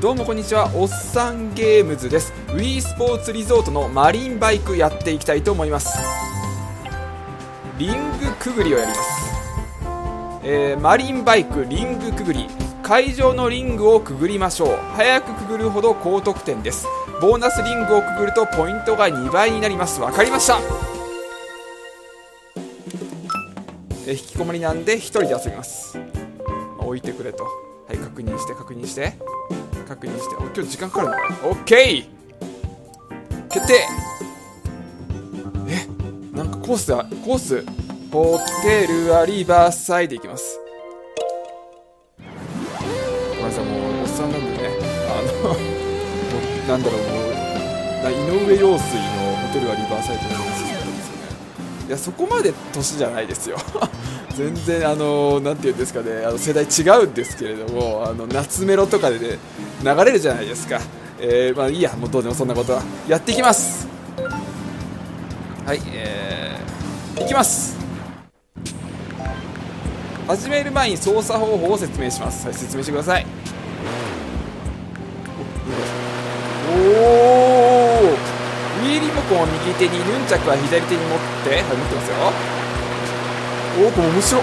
どうもこんにちは。おっさんゲームズです。Wii スポーツリゾートのマリンバイクやっていきたいと思います。リングくぐりをやります。えー、マリンバイクリングくぐり。会場のリングをくぐりましょう。早くくぐるほど高得点です。ボーナスリングをくぐるとポイントが2倍になります。わかりました。え、引きこもりなんで1人で遊びます。置いてくれと。はい確認して確認して。確認して。お今日時間かかるの？これオッケー！決定！え？なんかコースだ。コース。ホテルはリバーサイド行きます。ごめんなさいもうおっさんなんでね。あのなんだろうもう井上陽水のホテルはリバーサイドの話してたんですいやそこまで年じゃないですよ。全然あのなんていうんですかねあの世代違うんですけれどもあの夏メロとかでね流れるじゃないですか。えー、まあいいやもうどうでもそんなことはやっていきます。はいえー、いきます。始める前に操作方法を説明します。はい説明してください。コンを右手にヌンチャクは左手に持ってはい持ってますよ。おおこれ面白っ。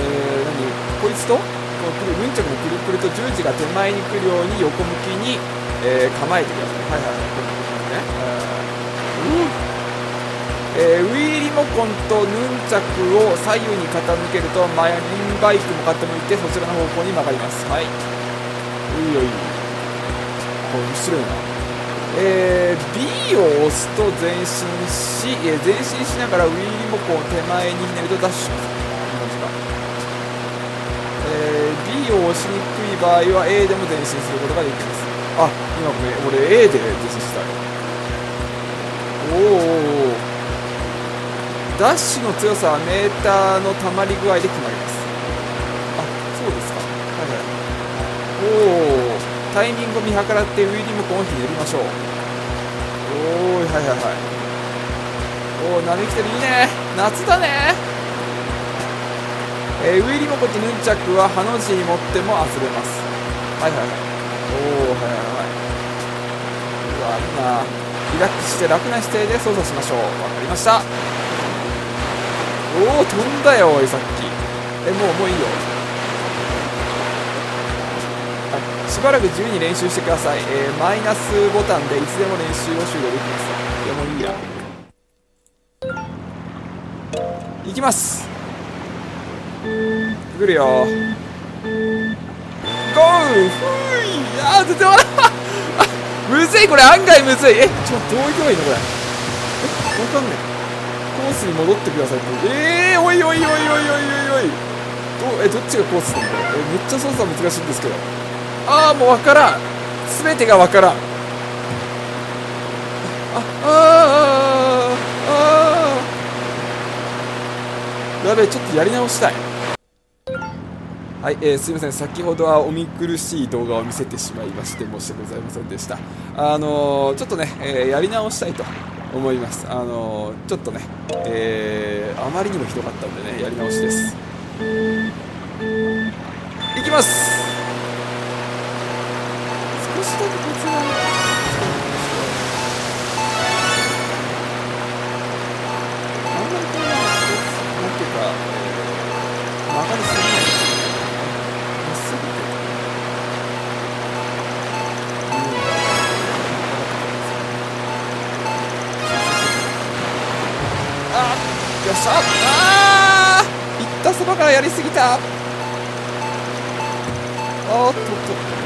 えー、何？こいつと？このくるヌンチャクのくるくると十字が手前に来るように横向きに、えー、構えてください。はいはいねえー、 Wiiリモコンとヌンチャクを左右に傾けるとマリンバイクも傾いてそちらの方向に曲がります。はい。ういよいいこれ面白いなえー、B を押すと前進し、えー、前進しながらウィーリモコンを手前にひねるとダッシュ。しますえー、B を押しにくい場合は A でも前進することができます。あ今これ俺 A で前進したおおダッシュの強さはメーターの溜まり具合で決まります。あそうですか。はいはい。タイミングを見計らってウィリモコンをひねりましょう。おーいはいはいはい。おお波来てる。いいね。夏だね。えー、ウィリモコンとヌンチャクはハの字に持っても遊べます。はいはいはい。おおはいはいはい。うわいいな。リラックスして楽な姿勢で操作しましょう。わかりました。おお飛んだよおいさっき。えもうもういいよ。しばらく自由に練習してください、えー、マイナスボタンでいつでも練習を終了できます。いやもういいや。いきます。くるよ。ゴー！ふい！あー全然わら むずいこれ案外むずい。えちょっとどういけばいいのこれ？えわかんない。コースに戻ってくださいって。えー、おいおいおいおいおいおいおい。どえどっちがコースなんだ？えめっちゃ操作難しいんですけど。ああもうわからん。全てがわからん。あああああやべえちょっとやり直したい。はい、えー、すみません。先ほどはお見苦しい動画を見せてしまいまして申し訳ございませんでした。あのー、ちょっとね、えー、やり直したいと思います。あのー、ちょっとね、えー、あまりにもひどかったんでねやり直しです。いきます。よっしゃあーいったそばからやりすぎた。おっとっと。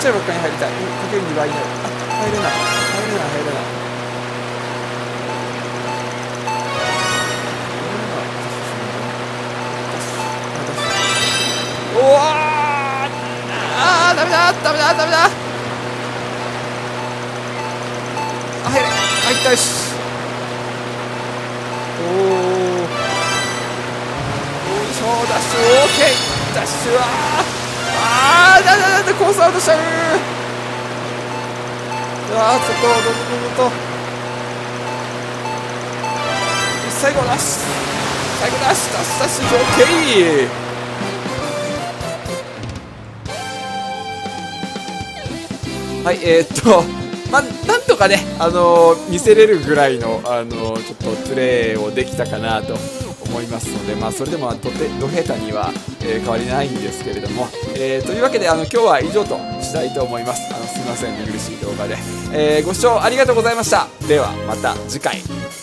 ちゃいちっかに入りたいかける2倍になるあ入れ。ない入れ。ない入れ。ないおわあーダメだダメだダメだあ入れ。入ったよしおおよいしょダッシュオーケーダッシュはああだだだだコースアウトしちゃううわーちょっとどんどどどんと最後ラッシュ最後ラッシュダッシュダッシュ OK はいえー、っとまあなんとかねあのー、見せれるぐらいのあのー、ちょっとプレーをできたかなと思いますので、まあ、それでもとてど下手には、えー、変わりないんですけれども、えー、というわけであの今日は以上としたいと思います。あのすいません見苦しい動画で、えー、ご視聴ありがとうございました。ではまた次回。